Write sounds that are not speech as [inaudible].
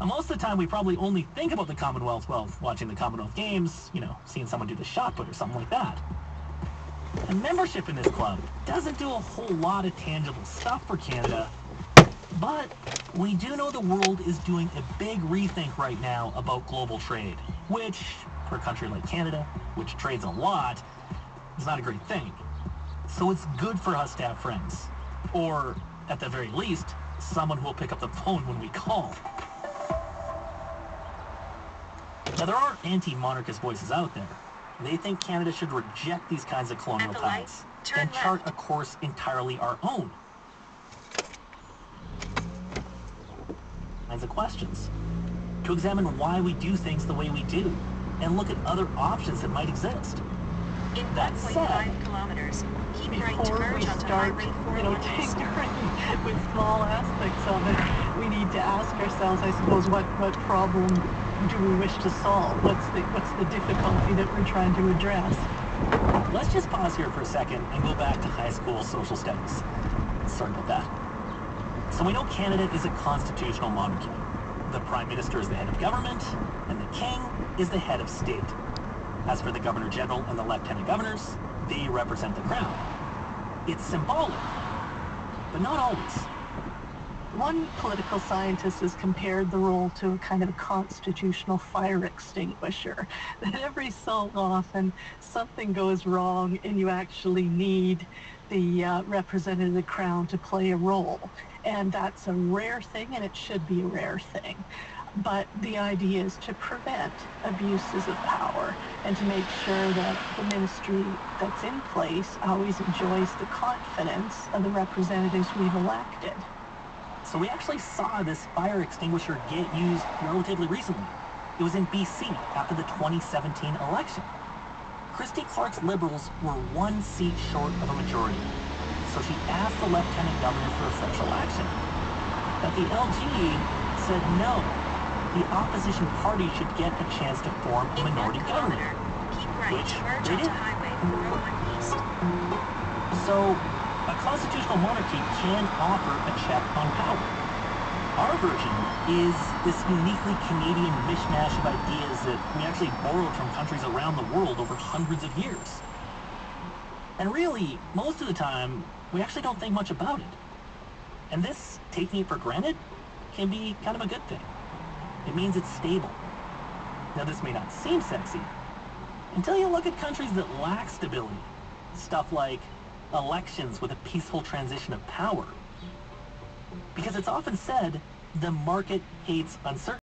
And most of the time, we probably only think about the Commonwealth while watching the Commonwealth Games, you know, seeing someone do the shot put or something like that. And membership in this club doesn't do a whole lot of tangible stuff for Canada, but we do know the world is doing a big rethink right now about global trade, which, for a country like Canada, which trades a lot, is not a great thing. So it's good for us to have friends. Or, at the very least, someone who will pick up the phone when we call. Now, there are anti-monarchist voices out there. They think Canada should reject these kinds of colonial ties and chart a course entirely our own. Kinds of questions. To examine why we do things the way we do, and look at other options that might exist. In That 1.5 said, kilometers, keep right to before we merge onto start, you know, 401 east. tinkering with small aspects of it, we need to ask ourselves, I suppose, what, what problem do we wish to solve? What's the, what's the difficulty that we're trying to address? Let's just pause here for a second and go back to high school social studies. Sorry about that. So we know Canada is a constitutional monarchy. The Prime Minister is the head of government, and the King is the head of state. As for the Governor General and the Lieutenant Governors, they represent the Crown. It's symbolic, but not always. One political scientist has compared the role to a kind of a constitutional fire extinguisher. That [laughs] every so often something goes wrong and you actually need the uh, representative of the crown to play a role. And that's a rare thing and it should be a rare thing. But the idea is to prevent abuses of power and to make sure that the ministry that's in place always enjoys the confidence of the representatives we've elected. So we actually saw this fire extinguisher get used relatively recently. It was in BC after the 2017 election. Christy Clark's Liberals were one seat short of a majority, so she asked the Lieutenant Governor for a fresh election. But the LG said no. The opposition party should get a chance to form a minority government. keep right Which they did. Highway 401 east. So, constitutional monarchy can offer a check on power. Our version is this uniquely Canadian mishmash of ideas that we actually borrowed from countries around the world over hundreds of years. And really, most of the time, we actually don't think much about it. And this, taking it for granted, can be kind of a good thing. It means it's stable. Now, this may not seem sexy until you look at countries that lack stability. Stuff like elections with a peaceful transition of power. Because it's often said, the market hates uncertainty.